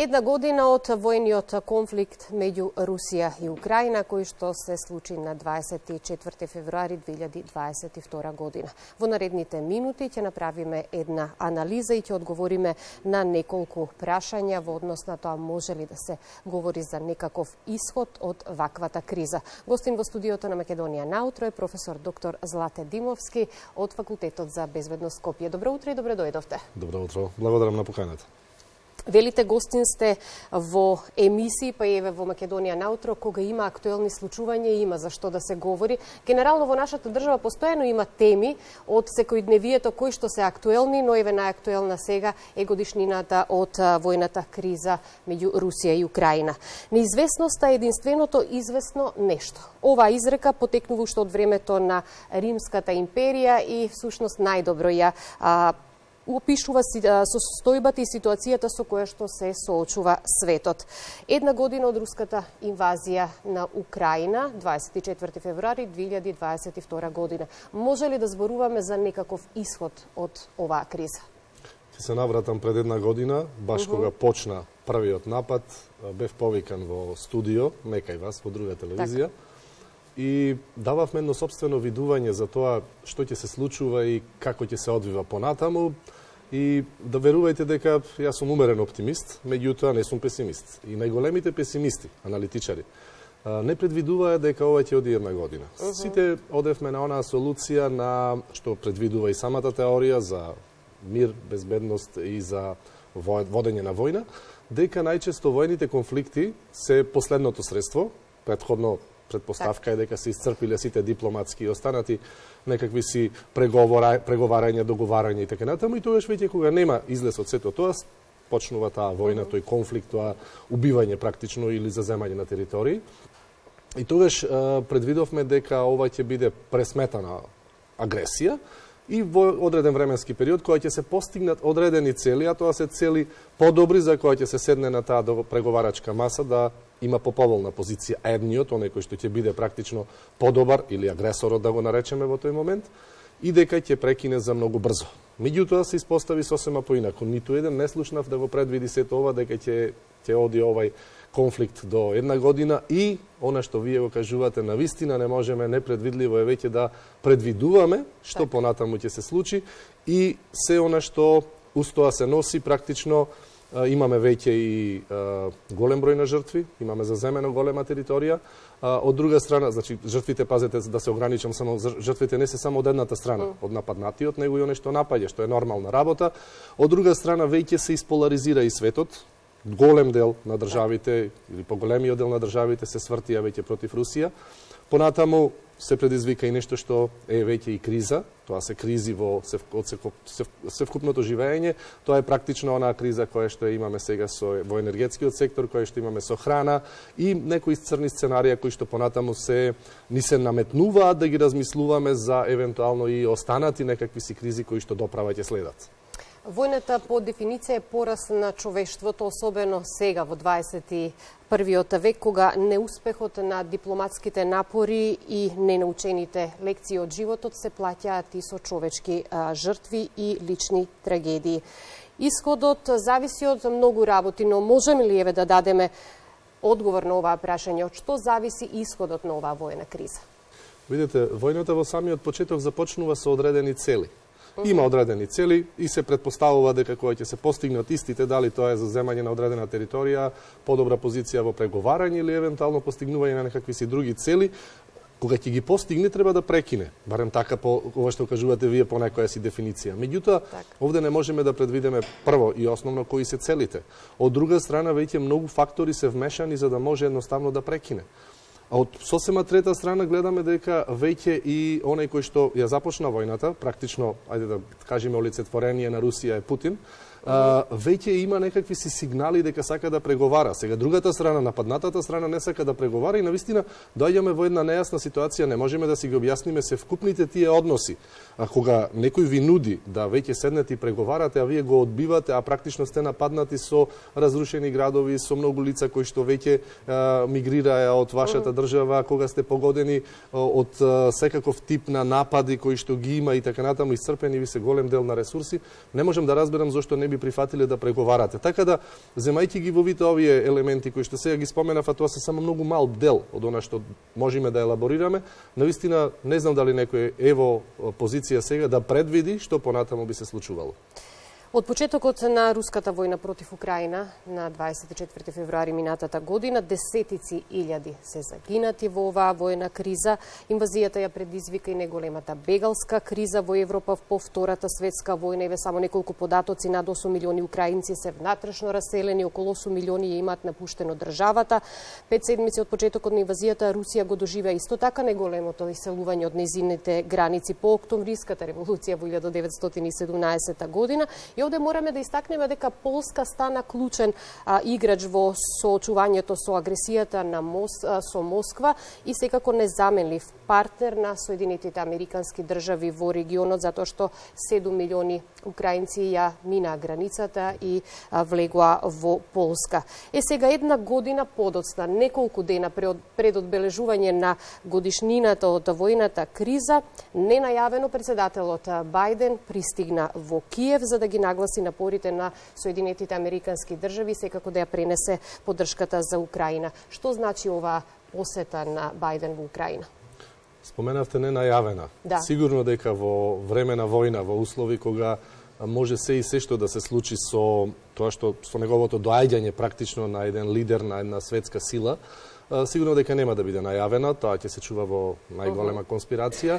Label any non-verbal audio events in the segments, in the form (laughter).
Една година од војниот конфликт меѓу Русија и Украина, кој што се случи на 24 февруари 2022 година. Во наредните минути ќе направиме една анализа и ќе одговориме на неколку прашања во однос на тоа може ли да се говори за некаков исход од ваквата криза. Гостин во студиото на Македонија Наутро е професор доктор Злате Димовски од Факултетот за безбедност Скопје. Добро утро и добро дојдовте. Добро утро. Благодарам на поканата. Велите гостин сте во емисии, па и еве во Македонија наутро, кога има актуелни случувања, има за што да се говори. Генерално во нашата држава постојано има теми од секојдневието кои што се актуелни, но еве најактуелна сега е годишнината од војната криза меѓу Русија и Украина. Неизвестноста е единственото известно нешто. Ова изрека потекнува уште од времето на Римската империја и всушност најдобро ја а, опишува состојбата и ситуацијата со која што се соочува светот. Една година од руската инвазија на Украина, 24 февруари 2022 година. Може ли да зборуваме за некаков исход од оваа криза? Ќе се навратам пред една година, баш uh -huh. кога почна првиот напад, бев повикан во студио, некај вас, во друга телевизија, так. И дававме едно собствено видување за тоа што ќе се случува и како ќе се одвива понатаму. И да верувајте дека јас сум умерен оптимист, меѓутоа не сум песимист. И најголемите песимисти, аналитичари, не предвидуваа дека ова ќе оди една година. Uh -huh. Сите одевме на онаа солуција на што предвидува и самата теорија за мир, безбедност и за водење на војна, дека најчесто војните конфликти се последното средство, предходно предпоставка е дека се исцрпиле сите дипломатски и останати некакви си преговора, преговарања, договарања и така натаму и тогаш веќе кога нема излез од сето тоа почнува таа војна, тој конфликт, тоа убивање практично или заземање на територии. И тогаш предвидовме дека ова ќе биде пресметана агресија и во одреден временски период кога ќе се постигнат одредени цели, а тоа се цели подобри за кои ќе се седне на таа преговарачка маса да има поповолна позиција едниот, оној кој што ќе биде практично подобар или агресорот да го наречеме во тој момент, и дека ќе прекине за многу брзо. Меѓутоа се испостави сосема поинако. Ниту еден не слушнав да го предвиди сето ова дека ќе ќе оди овај конфликт до една година и она што вие го кажувате на вистина не можеме непредвидливо е веќе да предвидуваме што так. понатаму ќе се случи и се она што устоа се носи практично имаме веќе и голем број на жртви, имаме заземено голема територија. Од друга страна, значи жртвите пазете да се ограничам само жртвите не се само од едната страна, од нападнатиот, него и оне што напаѓа, што е нормална работа. Од друга страна веќе се исполаризира и светот. Голем дел на државите или поголемиот дел на државите се свртија веќе против Русија. Понатаму се предизвика и нешто што е веќе и криза, тоа се кризи во севкупното живење, тоа е практично онаа криза која што имаме сега со во енергетскиот сектор, која што имаме со храна и некои црни сценарија кои што понатаму се ни се наметнуваат да ги размислуваме за евентуално и останати некакви си кризи кои што доправа ќе следат. Војната по дефиниција е пораз на човештвото, особено сега во 21. век, кога неуспехот на дипломатските напори и ненаучените лекции од животот се плаќаат и со човечки жртви и лични трагедии. Исходот зависи од многу работи, но можеме ли еве да дадеме одговор на оваа прашање? Од што зависи исходот на оваа војна криза? Видете, војната во самиот почеток започнува со одредени цели – Има одредени цели и се предпоставува дека кога ќе се постигнат истите, дали тоа е за земање на одредена територија, подобра позиција во преговарање или евентуално постигнување на некакви си други цели, кога ќе ги постигне треба да прекине, барем така по ова што кажувате вие по некоја си дефиниција. Меѓутоа, так. овде не можеме да предвидиме прво и основно кои се целите. Од друга страна веќе многу фактори се вмешани за да може едноставно да прекине. А од сосема трета страна гледаме дека веќе и оној кој што ја започна војната, практично, ајде да кажеме олицетворение на Русија е Путин, а, веќе има некакви си сигнали дека сака да преговара. Сега другата страна, нападнатата страна не сака да преговара и навистина доаѓаме во една нејасна ситуација, не можеме да си ги објасниме се вкупните тие односи. А кога некој ви нуди да веќе седнете и преговарате, а вие го одбивате, а практично сте нападнати со разрушени градови, со многу лица кои што веќе мигрираа од вашата држава, кога сте погодени од секаков тип на напади кои што ги има и така натаму, исцрпени ви се голем дел на ресурси, не можем да разберам зошто не би прифатиле да преговарате. Така да, земајќи ги во вите овие елементи кои што сега ги споменав, а тоа се само многу мал дел од она што можеме да елаборираме, навистина не знам дали некој ево позиција сега да предвиди што понатаму би се случувало. Од почетокот на руската војна против Украина на 24 февруари минатата година, десетици илјади се загинати во оваа војна криза. Инвазијата ја предизвика и неголемата бегалска криза во Европа по втората светска војна. Еве само неколку податоци, над 8 милиони украинци се внатрешно раселени, околу 8 милиони ја имаат напуштено државата. Пет седмици од почетокот на инвазијата Русија го доживеа исто така неголемото иселување од незините граници по октомвриската револуција во 1917 година И овде мораме да истакнеме дека Полска стана клучен а, играч во соочувањето со агресијата на Мос, а, со Москва и секако незаменлив партнер на Соединетите Американски држави во регионот, затоа што 7 милиони украинци ја мина границата и а, влегоа во Полска. Е сега една година подоцна, неколку дена пред одбележување на годишнината од војната криза, ненајавено председателот Бајден пристигна во Киев за да ги нагласи напорите на Соединетите Американски држави, секако да ја пренесе поддршката за Украина. Што значи ова посета на Бајден во Украина? Споменавте ненајавена. Да. Сигурно дека во време на војна, во услови кога може се и се што да се случи со тоа што со неговото доаѓање практично на еден лидер на една светска сила, сигурно дека нема да биде најавена, тоа ќе се чува во најголема конспирација.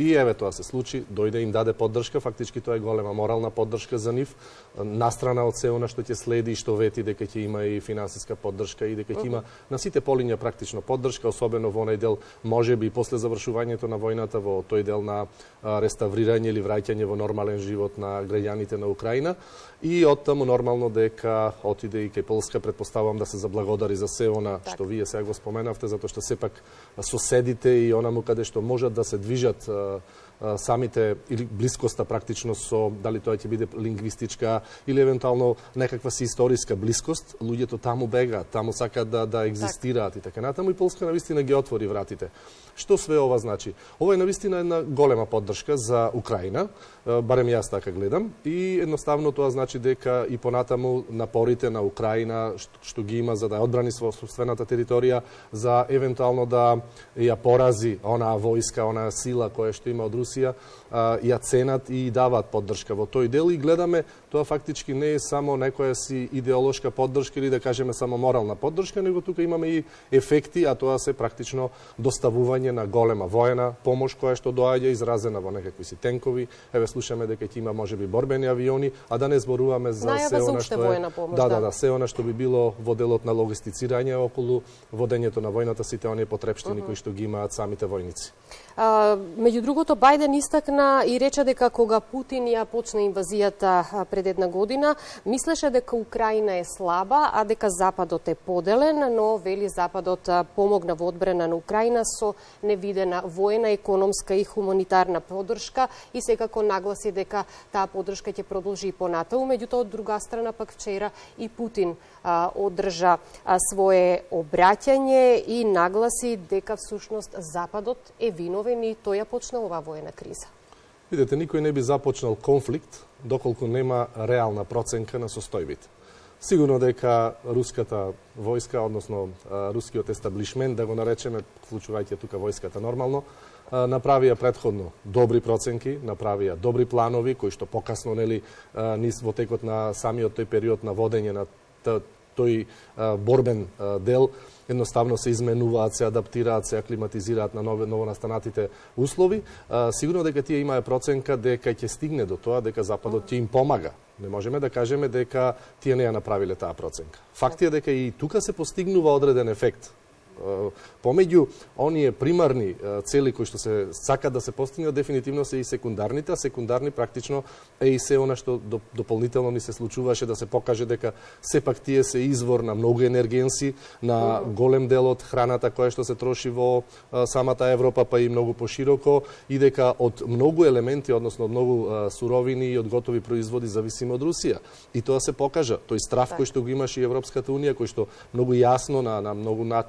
И еве тоа се случи, дојде им даде поддршка, фактички тоа е голема морална поддршка за нив, настрана од се она што ќе следи и што вети дека ќе има и финансиска поддршка и дека ќе има на сите полиња практично поддршка, особено во онај дел можеби и после завршувањето на војната во тој дел на реставрирање или враќање во нормален живот на граѓаните на Украина. И од таму нормално дека отиде и кај Полска, предпоставувам да се заблагодари за се она так. што вие сега го споменавте, затоа што сепак соседите и онаму каде што можат да се движат самите или блискоста практично со дали тоа ќе биде лингвистичка или евентуално некаква си историска блискост, луѓето таму бегаат, таму сакаат да да екзистираат и така натаму и Полска навистина ги отвори вратите. Што све ова значи? Ова е навистина една голема поддршка за Украина, барем јас така гледам, и едноставно тоа значи дека и понатаму напорите на Украина што ги има за да одбрани собствената територија, за евентуално да ја порази онаа војска, онаа сила која што има од Русија, ја ценат и даваат поддршка во тој дел и гледаме тоа фактички не е само некоја си идеолошка поддршка или да кажеме само морална поддршка, него тука имаме и ефекти, а тоа се практично доставување на голема воена помош која што доаѓа изразена во некакви си тенкови. Еве слушаме дека ќе има можеби борбени авиони, а да не зборуваме за Најава се она што е помош, да, да, да, се она што би било во делот на логистицирање околу водењето на војната, сите оние потребштини uh -huh. кои што ги имаат самите војници. Меѓу другото, Бајден истакна и рече дека кога Путин ја почна инвазијата пред една година, мислеше дека Украина е слаба, а дека Западот е поделен, но вели Западот помогна во одбрана на Украина со невидена воена, економска и хуманитарна поддршка и секако нагласи дека таа поддршка ќе продолжи и понатаму. Меѓутоа, од друга страна, пак вчера и Путин а, одржа а, свое обраќање и нагласи дека всушност Западот е виновен и тој ја почна оваа воена криза. Видете, никој не би започнал конфликт доколку нема реална проценка на состојбите. Сигурно дека руската војска, односно рускиот естаблишмент, да го наречеме, вклучувајќи тука војската нормално, направија предходно добри проценки, направија добри планови кои што покасно нели низ во текот на самиот тој период на водење на тој борбен дел едноставно се изменуваат, се адаптираат, се аклиматизираат на нови новонастанатите услови, сигурно дека тие имаат проценка дека ќе стигне до тоа дека Западот ќе им помага. Не можеме да кажеме дека тие не ја направиле таа проценка. Факт е дека и тука се постигнува одреден ефект помеѓу оние примарни цели кои што се сакат да се постигнат, дефинитивно се и секундарните, а секундарни практично е и се она што дополнително ни се случуваше да се покаже дека сепак тие се извор на многу енергенси, на голем дел од храната која што се троши во самата Европа, па и многу пошироко, и дека од многу елементи, односно од многу суровини и од готови производи зависиме од Русија. И тоа се покажа, тој страф кој што го имаше и Европската Унија, кој што многу јасно на, на многу на,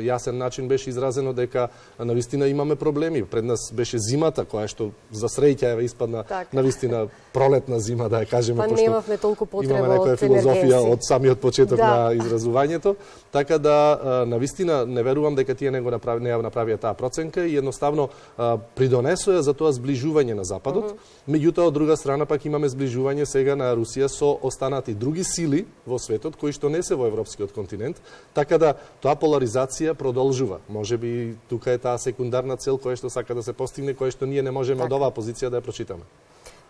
јасен начин беше изразено дека навистина имаме проблеми. Пред нас беше зимата која што за среќа еве испадна така. навистина пролетна зима да ја кажеме па, пошто немавме толку потреба имаме некоја филозофија од самиот почеток да. на изразувањето, така да навистина не верувам дека тие не го направи не ја направија таа проценка и едноставно придонесоа за тоа зближување на западот. Mm -hmm. Меѓутоа од друга страна пак имаме зближување сега на Русија со останати други сили во светот кои што не се во европскиот континент, така да тоа поларизација продолжува. Може би тука е таа секундарна цел која што сака да се постигне, која што ние не можеме така. од оваа позиција да ја прочитаме.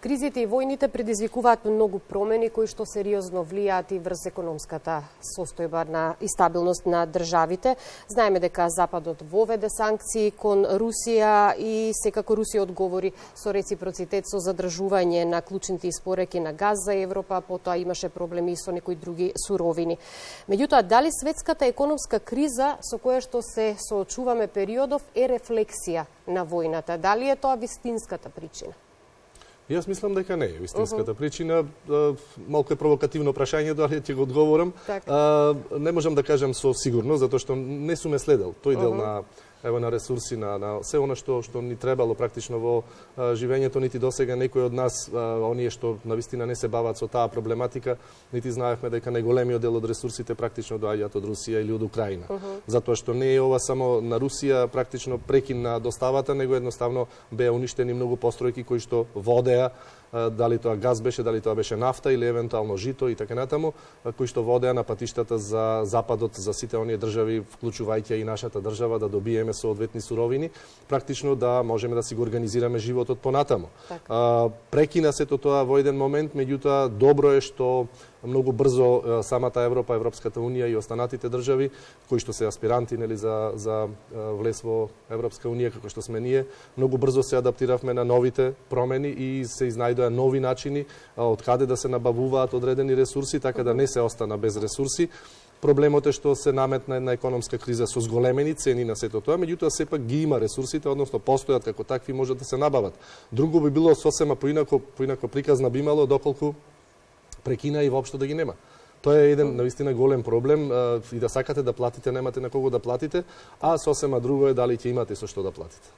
Кризите и војните предизвикуваат многу промени кои што сериозно влијаат и врз економската состојба на и стабилност на државите. Знаеме дека Западот воведе санкции кон Русија и секако Русија одговори со реципроцитет со задржување на клучните испореки на газ за Европа, потоа имаше проблеми и со некои други суровини. Меѓутоа, дали светската економска криза со која што се соочуваме периодов е рефлексија на војната? Дали е тоа вистинската причина? Јас мислам дека не е вистинската uh -huh. причина. Малку е провокативно прашање, дали ќе го одговорам. Так. не можам да кажам со сигурност, затоа што не суме следел тој дел uh -huh. на ево на ресурси на на се она што што ни требало практично во а, живењето нити досега некој од нас а, оние што на вистина не се бават со таа проблематика нити знаевме дека најголемиот дел од ресурсите практично доаѓаат од Русија или од Украина. Uh -huh. Затоа што не е ова само на Русија практично прекин на доставата, него едноставно беа уништени многу постројки кои што водеа дали тоа газ беше, дали тоа беше нафта или евентуално жито и така натаму, кои што водеа на патиштата за западот, за сите оние држави, вклучувајќи и нашата држава, да добиеме соодветни суровини, практично да можеме да си го организираме животот понатаму. Така. Прекина сето тоа во еден момент, меѓутоа добро е што многу брзо самата Европа, Европската унија и останатите држави кои што се аспиранти нели за за влез во Европска унија како што сме ние, многу брзо се адаптиравме на новите промени и се изнајдоа нови начини од каде да се набавуваат одредени ресурси така да не се остана без ресурси. Проблемот е што се наметна една економска криза со зголемени цени на сето тоа, меѓутоа сепак ги има ресурсите, односно постојат како такви можат да се набават. Друго би било сосема поинако поинако приказна би имало доколку прекина и воопшто да ги нема. Тоа е еден навистина голем проблем и да сакате да платите, немате на кого да платите, а сосема друго е дали ќе имате со што да платите.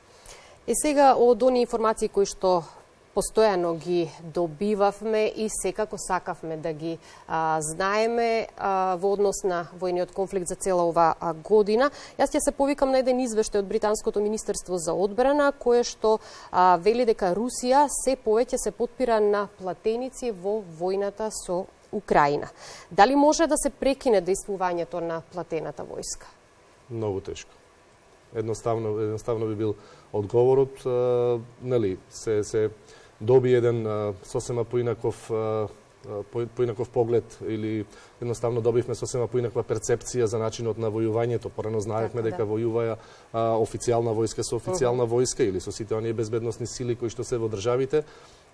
Е сега од они информации кои што постојано ги добивавме и секако сакавме да ги а, знаеме а, во однос на војниот конфликт за цела ова година. Јас ќе се повикам на еден извештај од Британското министерство за одбрана, кое што а, вели дека Русија се повеќе се подпира на платеници во војната со Украина. Дали може да се прекине действувањето на платената војска? Многу тешко. Едноставно, едноставно би бил одговорот, нели, се, се доби еден сосема поинаков поинаков поглед или едноставно добивме сосема поинаква перцепција за начинот на војувањето. Порано знаевме така, дека да. војуваја а, официјална војска со официјална војска или со сите оние безбедносни сили кои што се во државите.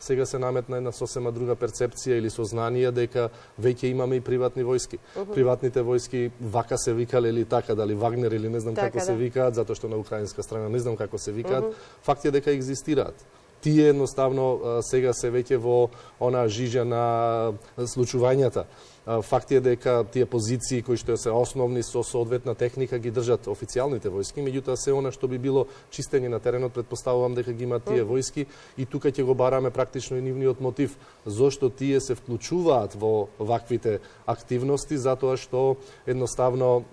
Сега се наметна една сосема друга перцепција или сознание дека веќе имаме и приватни војски. Uh -huh. Приватните војски вака се викале или така, дали Вагнер или не знам така, како да. се викаат, затоа што на украинска страна не знам како се викаат. Uh -huh. Факт е дека екзистираат тие едноставно сега се веќе во она жижа на случувањата. Факт е дека тие позиции кои што се основни со соодветна техника ги држат официјалните војски, меѓутоа се она што би било чистење на теренот предпоставувам дека ги имаат тие војски и тука ќе го бараме практично и нивниот мотив зошто тие се вклучуваат во ваквите активности затоа што едноставно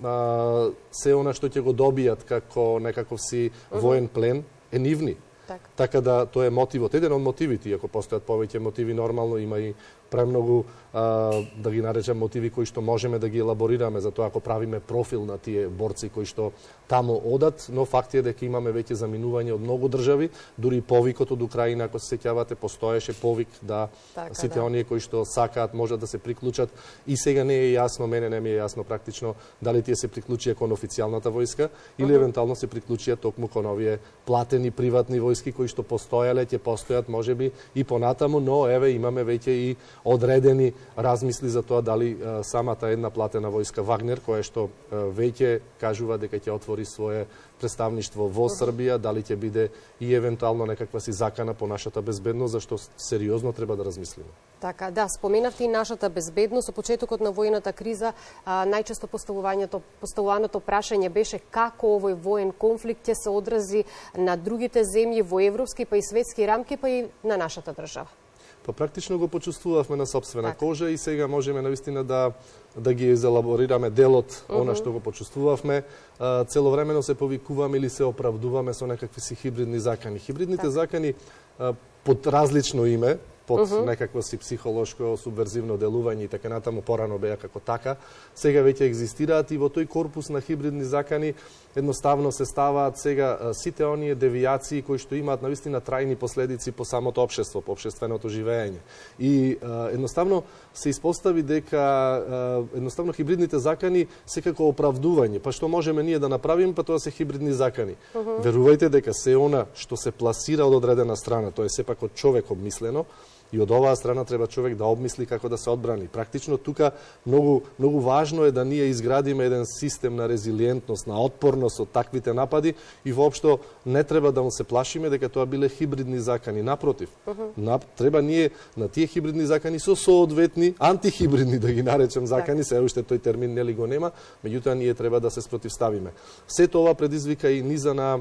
се она што ќе го добијат како некаков си воен плен е нивни Така. така да тоа е мотивот. Еден од мотивите, ако постојат повеќе мотиви, нормално има и премногу а, да ги наречам мотиви кои што можеме да ги елаборираме за тоа ако правиме профил на тие борци кои што таму одат, но факт е дека имаме веќе заминување од многу држави, дури повикот од Украина, ако се сеќавате, постоеше повик да така, сите да. оние кои што сакаат можат да се приклучат и сега не е јасно, мене не ми е јасно практично дали тие се приклучија кон официјалната војска или uh -huh. евентуално се приклучија токму кон овие платени приватни војски кои што постојале, ќе постојат можеби и понатаму, но еве имаме веќе и одредени размисли за тоа дали самата една платена војска Вагнер, која што веќе кажува дека ќе отвори свое представништво во Србија, дали ќе биде и евентуално некаква си закана по нашата безбедност, зашто сериозно треба да размислиме. Така, да, споменавте и нашата безбедност. Со почетокот на војната криза, а, најчесто поставувањето, поставуваното прашање беше како овој воен конфликт ќе се одрази на другите земји во европски па и светски рамки, па и на нашата држава. Па практично го почувствувавме на собствена так. кожа и сега можеме навистина да да ги залаборираме делот uh -huh. она што го почувствувавме. Целовремено се повикуваме или се оправдуваме со некакви си хибридни закани. Хибридните так. закани под различно име, под uh -huh. некакво си психолошко субверзивно делување и така натаму порано беа како така, сега веќе екзистираат и во тој корпус на хибридни закани едноставно се ставаат сега сите оние девијации кои што имаат навистина трајни последици по самото општество, по општественото живење. И едноставно се испостави дека едноставно хибридните закани се како оправдување, па што можеме ние да направиме, па тоа се хибридни закани. Uh -huh. Верувајте дека се она што се пласира од одредена страна, тоа е сепак од човек обмислено, И од оваа страна треба човек да обмисли како да се одбрани. Практично тука многу многу важно е да ние изградиме еден систем на резилиентност, на отпорност од таквите напади и воопшто не треба да му се плашиме дека тоа биле хибридни закани. Напротив, uh -huh. на, треба ние на тие хибридни закани со соодветни антихибридни да ги наречем закани, се уште тој термин нели го нема, меѓутоа ние треба да се спротивставиме. Сето ова предизвика и низа на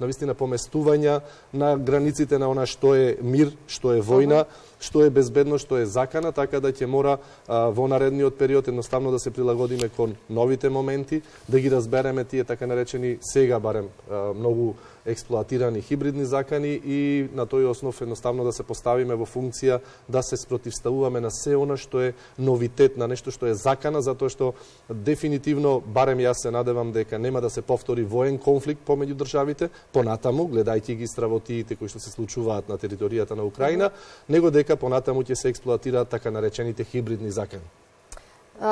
на вистина поместувања на границите на она што е мир, што е војна, да, што е безбедно, што е закана, така да ќе мора а, во наредниот период едноставно да се прилагодиме кон новите моменти, да ги разбереме тие така наречени сега барем а, многу експлоатирани хибридни закани и на тој основ едноставно да се поставиме во функција да се спротивставуваме на се она што е новитет, на нешто што е закана, затоа што дефинитивно, барем јас се надевам дека нема да се повтори воен конфликт помеѓу државите, понатаму, гледајќи ги стравотиите кои што се случуваат на територијата на Украина, него дека понатаму ќе се експлоатираат така наречените хибридни закани.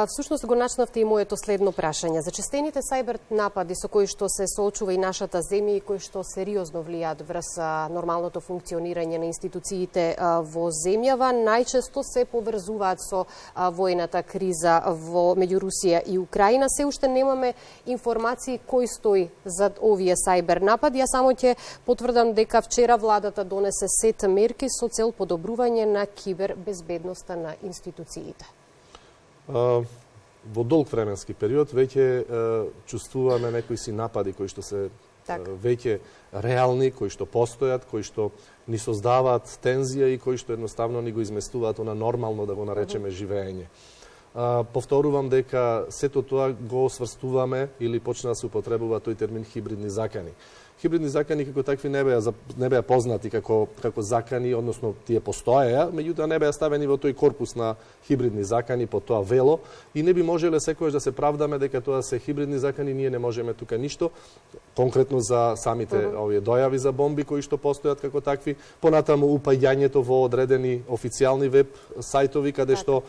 Всушност го начнавте и моето следно прашање. Зачестените сајбер напади со кои што се соочува и нашата земја и кои што сериозно влијаат врз нормалното функционирање на институциите во земјава, најчесто се поврзуваат со војната криза во меѓу Русија и Украина. Се уште немаме информации кој стои зад овие сајбер напади, Ја само ќе потврдам дека вчера владата донесе сет мерки со цел подобрување на кибербезбедноста на институциите во долг временски период веќе чувствуваме некои си напади кои што се так. веќе реални, кои што постојат, кои што ни создаваат тензија и кои што едноставно ни го изместуваат на нормално да го наречеме живење повторувам дека сето тоа го сврстуваме или почна да се употребува тој термин хибридни закани. Хибридни закани како такви не беа не беа познати како како закани, односно тие постоеа, меѓутоа не беа ставени во тој корпус на хибридни закани по тоа вело и не би можеле секојаш да се правдаме дека тоа се хибридни закани, ние не можеме тука ништо конкретно за самите uh -huh. овие дојави за бомби кои што постојат како такви, понатаму упаѓањето во одредени официјални веб сајтови каде што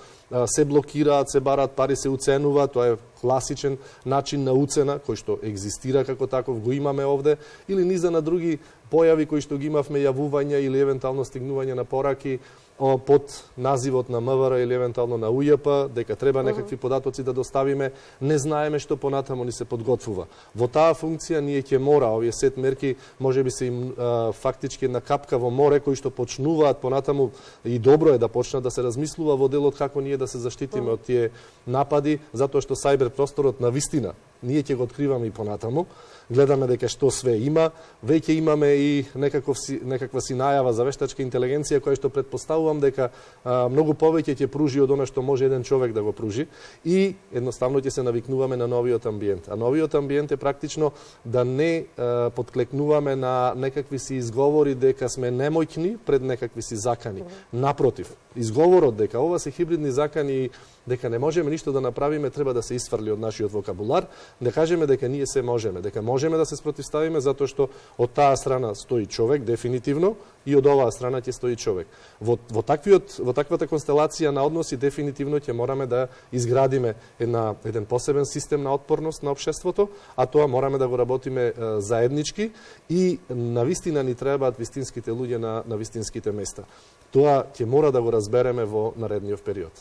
се блокираат, се бараат пари, се уценува, тоа е класичен начин на уцена кој што екзистира како таков, го имаме овде, или низа на други појави кои што ги имавме јавувања или евентуално стигнување на пораки под називот на МВР или евентуално на УЈП, дека треба некакви податоци да доставиме, не знаеме што понатамо ни се подготвува. Во таа функција ние ќе мора, овие сет мерки, може би се им а, фактички една капка во море, кои што почнуваат понатаму, и добро е да почнат да се размислува во делот како ние да се заштитиме од тие напади, затоа што сајбер просторот на вистина, ние ќе го откриваме и понатаму, гледаме дека што све има, веќе имаме и некаков си, некаква си најава за вештачка интелигенција која што предпоставувам дека а, многу повеќе ќе пружи од она што може еден човек да го пружи и едноставно ќе се навикнуваме на новиот амбиент. А новиот амбиент е практично да не а, подклекнуваме на некакви си изговори дека сме немојни пред некакви си закани. Напротив, изговорот дека ова се хибридни закани дека не можеме ништо да направиме, треба да се исфрли од нашиот вокабулар, да кажеме дека ние се можеме, дека можеме да се спротивставиме затоа што од таа страна стои човек дефинитивно и од оваа страна ќе стои човек. Во, во, таквиот, во таквата констелација на односи дефинитивно ќе мораме да изградиме една, еден посебен систем на отпорност на општеството, а тоа мораме да го работиме е, заеднички и на вистина ни требаат вистинските луѓе на, на вистинските места. Тоа ќе мора да го разбереме во наредниот период.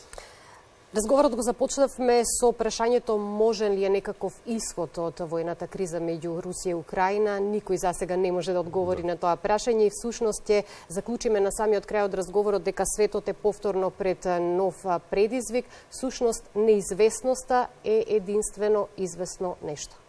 Разговорот го започнавме со прашањето можен ли е некаков исход од војната криза меѓу Русија и Украина. Никој за сега не може да одговори да. на тоа прашање и всушност ќе заклучиме на самиот крај од разговорот дека светот е повторно пред нов предизвик. Всушност неизвестноста е единствено известно нешто.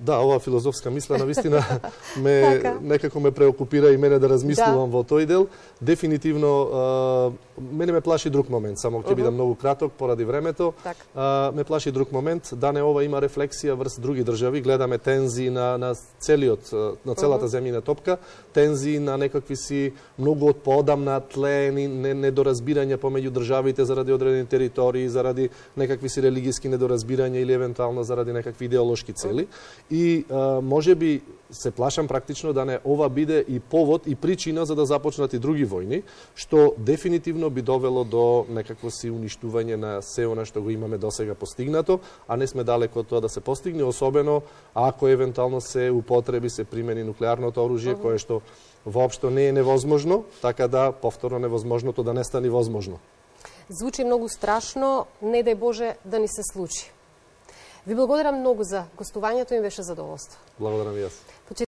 Да, ова филозофска мисла на вистина (laughs) ме така. некако ме преокупира и мене да размислувам да. во тој дел. Дефинитивно мене ме плаши друг момент, само ќе бидам многу краток поради времето. Так. А, ме плаши друг момент, да не ова има рефлексија врз други држави, гледаме тензии на на целиот на целата земјина топка, тензии на некакви си многу од поодамна тлени недоразбирања помеѓу државите заради одредени територии, заради некакви си религиски недоразбирања или евентуално заради некакви идеолошки цели. И а, може би се плашам практично да не ова биде и повод и причина за да започнат и други војни, што дефинитивно би довело до некакво си уништување на се она што го имаме досега постигнато, а не сме далеко од тоа да се постигне, особено ако евентуално се употреби, се примени нуклеарното оружје, кое што воопшто не е невозможно, така да повторно невозможното да не стане возможно. Звучи многу страшно, не дај Боже да ни се случи. Ви благодарам многу за гостувањето и беше задоволство. Благодарам и јас.